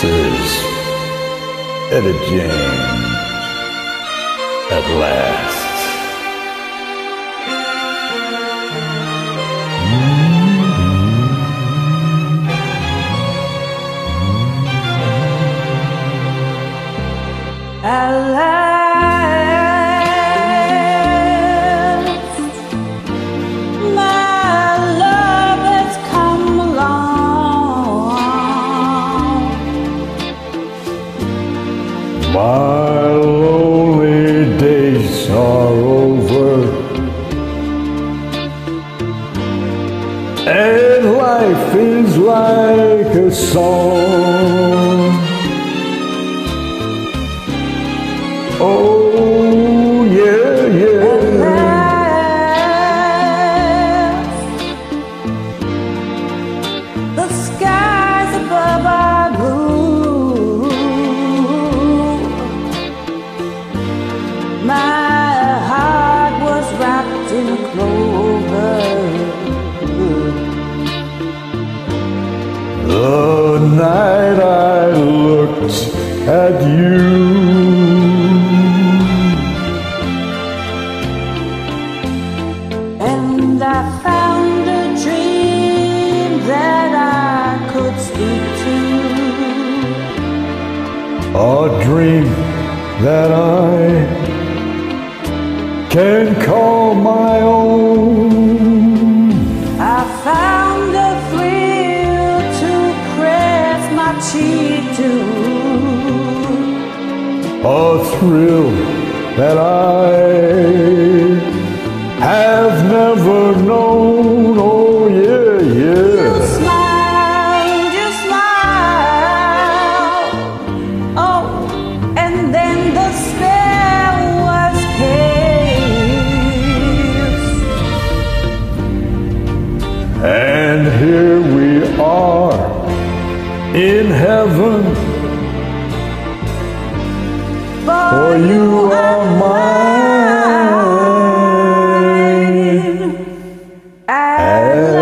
Says Etta James at last. My lonely days are over, and life is like a song. Oh, night I looked at you, And I found a dream that I could speak to. a dream that I can call my own. I found a to press my cheek. A thrill that I have never known. Oh, yeah, yeah. Smile, you smile. Oh, and then the spell was cast. And here in heaven, for you are mine. mine.